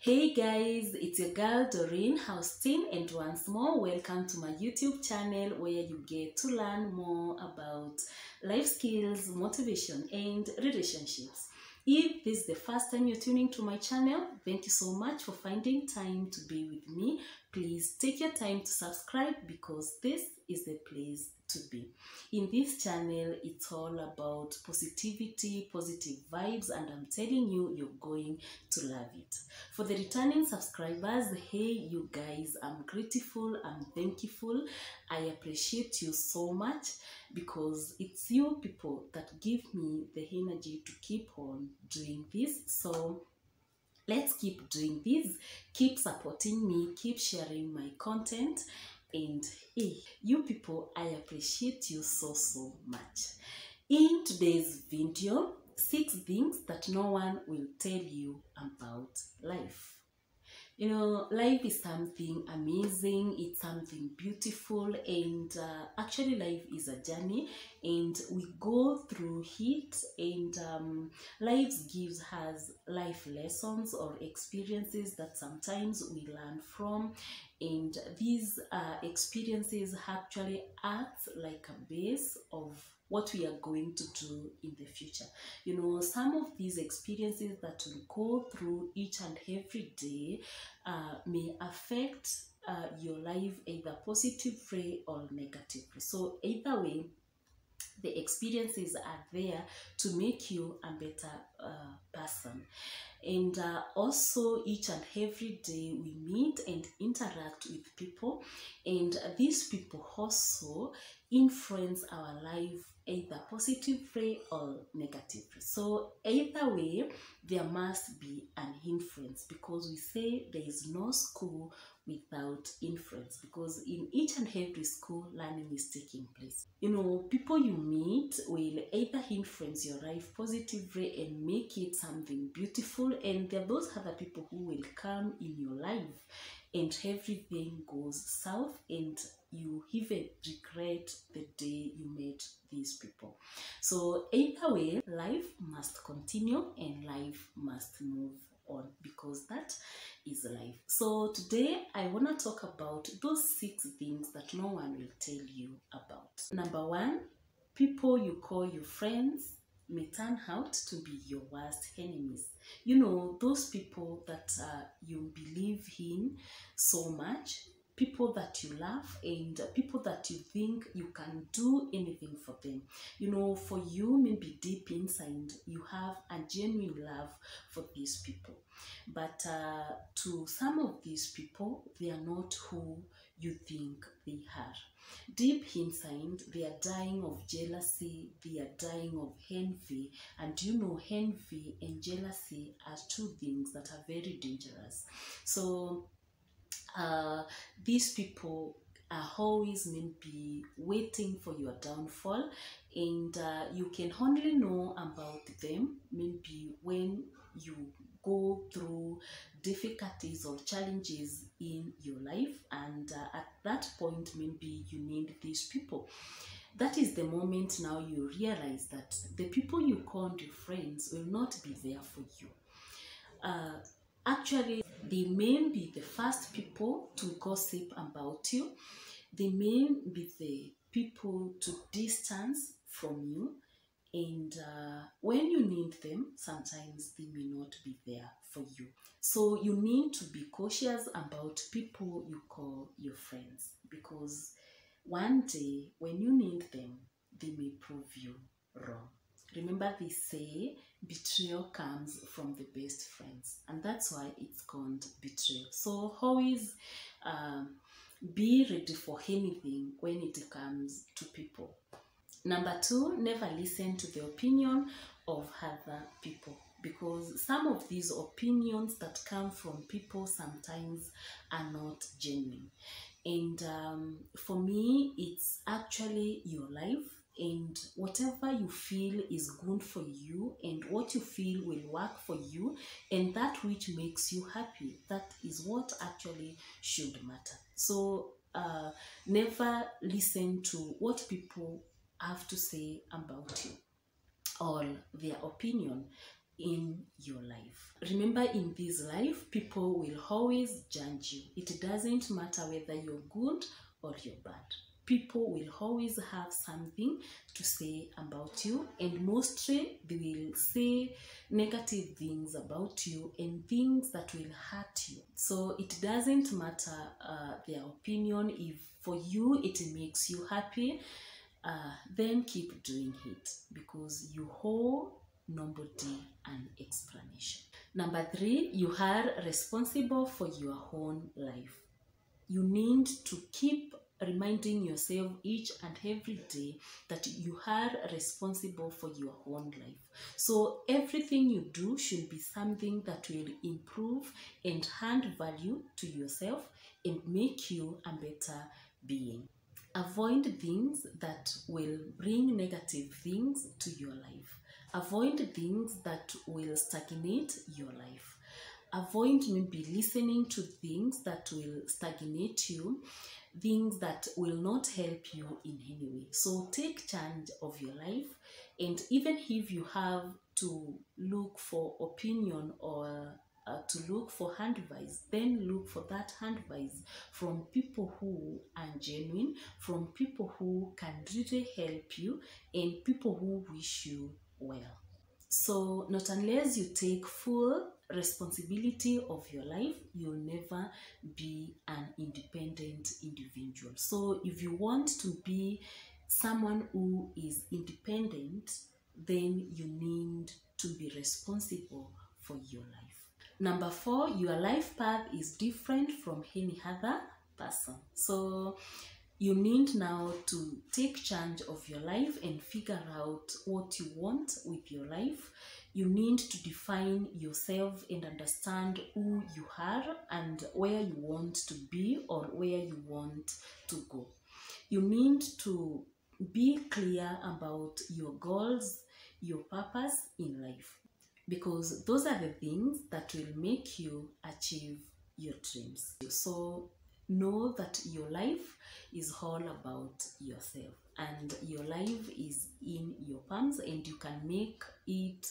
Hey guys, it's your girl Doreen Austin, and once more, welcome to my YouTube channel where you get to learn more about life skills, motivation, and relationships. If this is the first time you're tuning to my channel, thank you so much for finding time to be with me. Please take your time to subscribe because this is the place to be. In this channel, it's all about positivity, positive vibes, and I'm telling you, you're going to love it. For the returning subscribers, hey, you guys, I'm grateful, I'm thankful. I appreciate you so much because it's you people that give me the energy to keep on doing this. So, let's keep doing this keep supporting me keep sharing my content and hey you people i appreciate you so so much. In today's video six things that no one will tell you about life you know life is something amazing it's something beautiful and uh, actually life is a journey and we go through it and um, life gives us life lessons or experiences that sometimes we learn from and these uh, experiences actually act like a base of what we are going to do in the future. You know, some of these experiences that we go through each and every day uh, may affect uh, your life either positively or negatively. So, either way, the experiences are there to make you a better uh, person. And uh, also, each and every day, we meet and interact with people, and these people also influence our life either positively or negatively. So, either way, there must be an influence because we say there is no school without influence because in each and every school, learning is taking place. You know, people you meet will either influence your life positively and make it something beautiful, and there are those other people who will come in your life and everything goes south and you even regret the day you met these people. So, either way, life must continue and life must move on because that is life. So, today I want to talk about those six things that no one will tell you about. Number one, people you call your friends may turn out to be your worst enemies. You know, those people that uh, you believe in so much, people that you love, and people that you think you can do anything for them. You know, for you, maybe deep inside, you have a genuine love for these people. But uh, to some of these people, they are not who you think they are. Deep inside, they are dying of jealousy, they are dying of envy, and you know, envy and jealousy are two things that are very dangerous. So, uh, these people are always maybe waiting for your downfall, and uh, you can only know about them maybe when you go through difficulties or challenges in your life and uh, at that point maybe you need these people. That is the moment now you realize that the people you call your friends will not be there for you. Uh, actually they may be the first people to gossip about you. They may be the people to distance from you. And uh, when you need them sometimes they may not be there for you. So you need to be cautious about people you call your friends. Because one day when you need them they may prove you wrong. Remember they say betrayal comes from the best friends and that's why it's called betrayal so always um, be ready for anything when it comes to people Number two, never listen to the opinion of other people because some of these opinions that come from people sometimes are not genuine. And um, for me, it's actually your life, and whatever you feel is good for you, and what you feel will work for you, and that which makes you happy, that is what actually should matter. So, uh, never listen to what people have to say about you or their opinion in your life. Remember, in this life, people will always judge you. It doesn't matter whether you're good or you're bad. People will always have something to say about you, and mostly they will say negative things about you and things that will hurt you. So it doesn't matter uh, their opinion. If for you it makes you happy, uh, then keep doing it because you owe nobody an explanation. Number three, you are responsible for your own life. You need to keep reminding yourself each and every day that you are responsible for your own life. So everything you do should be something that will improve and add value to yourself and make you a better being. Avoid things that will bring negative things to your life. Avoid things that will stagnate your life. Avoid maybe listening to things that will stagnate you, things that will not help you in any way. So take charge of your life, and even if you have to look for opinion or uh, to look for advice, then look for that advice from people who are genuine, from people who can really help you, and people who wish you well. So, not unless you take full responsibility of your life, you'll never be an independent individual. So, if you want to be someone who is independent, then you need to be responsible for your life. Number four, your life path is different from any other person. So, you need now to take charge of your life and figure out what you want with your life. You need to define yourself and understand who you are and where you want to be or where you want to go. You need to be clear about your goals, your purpose in life, because those are the things that will make you achieve your dreams. So, know that your life is all about yourself and your life is in your palms and you can make it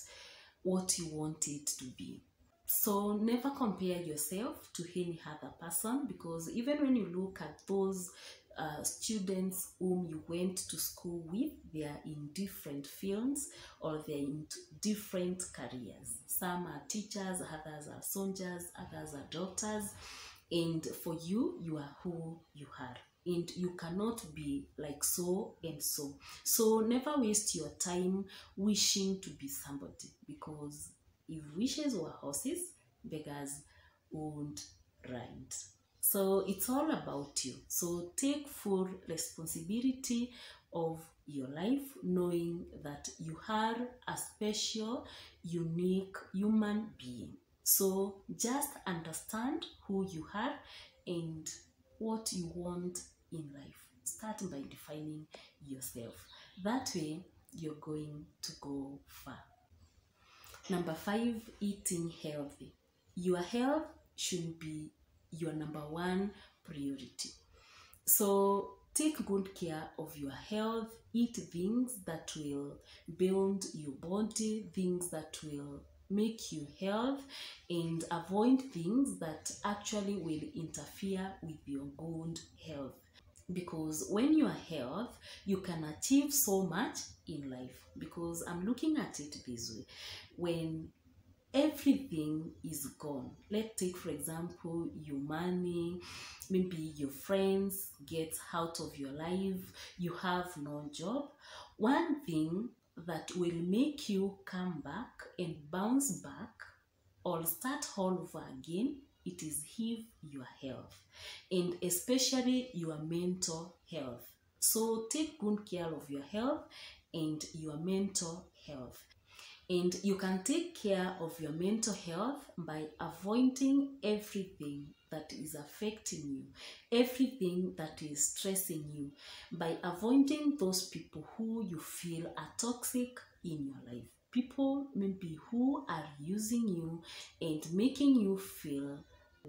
what you want it to be. So never compare yourself to any other person because even when you look at those uh, students whom you went to school with they are in different fields or they're in different careers. Some are teachers others are soldiers others are doctors and for you you are who you are. And you cannot be like so and so. So never waste your time wishing to be somebody because if wishes were horses beggars won't ride. So it's all about you. So take full responsibility of your life knowing that you are a special unique human being so just understand who you are and what you want in life. Start by defining yourself. That way, you're going to go far. Number five, eating healthy. Your health should be your number one priority. So, take good care of your health. Eat things that will build your body, things that will make you health and avoid things that actually will interfere with your good health. Because when you are health you can achieve so much in life. Because i'm looking at it this way. When everything is gone let's take for example your money maybe your friends get out of your life you have no job one thing that will make you come back and bounce back or start all over again it is if your health. And especially your mental health. So take good care of your health and your mental health and you can take care of your mental health by avoiding everything that is affecting you, everything that is stressing you, by avoiding those people who you feel are toxic in your life. People maybe who are using you and making you feel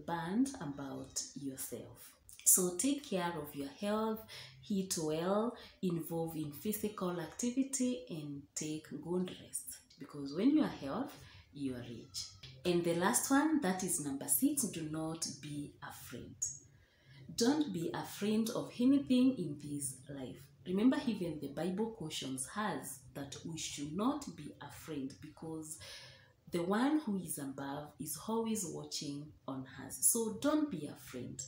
bad about yourself. So take care of your health, eat well, involve in physical activity, and take good rest. Because when you are healthy, you are rich. And the last one, that is number six, do not be afraid. Don't be afraid of anything in this life. Remember, even the Bible cautions us that we should not be afraid because the one who is above is always watching on us. So don't be afraid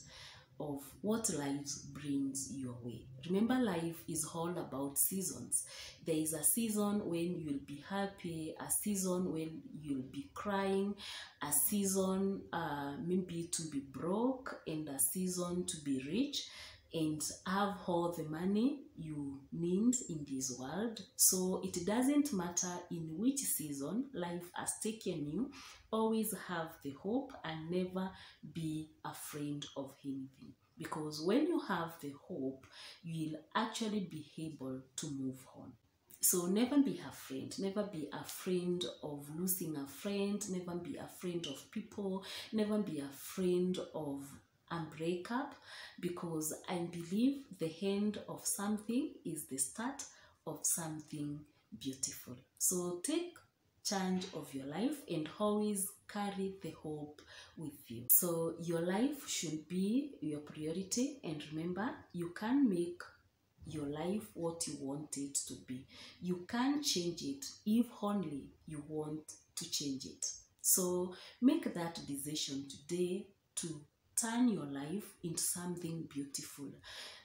of what life brings your way. Remember, life is all about seasons. There is a season when you'll be happy, a season when you'll be crying, a season uh, maybe to be broke, and a season to be rich and have all the money you need in this world. So it doesn't matter in which season life has taken you, always have the hope and never be afraid of anything. Because when you have the hope, you'll actually be able to move on. So never be afraid. Never be afraid of losing a friend. Never be afraid of people. Never be afraid of and break up because I believe the end of something is the start of something beautiful. So take charge of your life and always carry the hope with you. So your life should be your priority and remember you can make your life what you want it to be. You can change it if only you want to change it. So make that decision today to turn your life into something beautiful.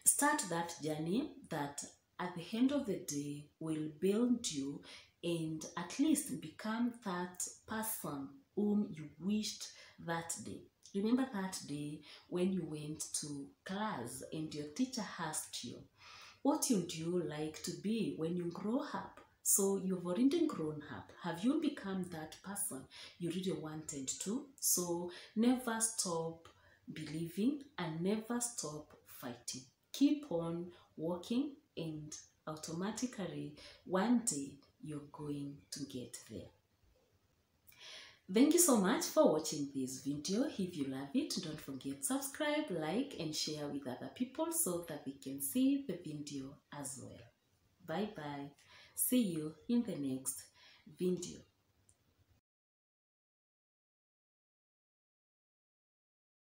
Start that journey that at the end of the day will build you and at least become that person whom you wished that day. Remember that day when you went to class and your teacher asked you, What would you like to be when you grow up? So you've already grown up. Have you become that person you really wanted to? So never stop believing and never stop fighting. Keep on working and automatically one day you're going to get there. Thank you so much for watching this video. If you love it, don't forget subscribe, like and share with other people so that they can see the video as well. Bye bye. See you in the next video.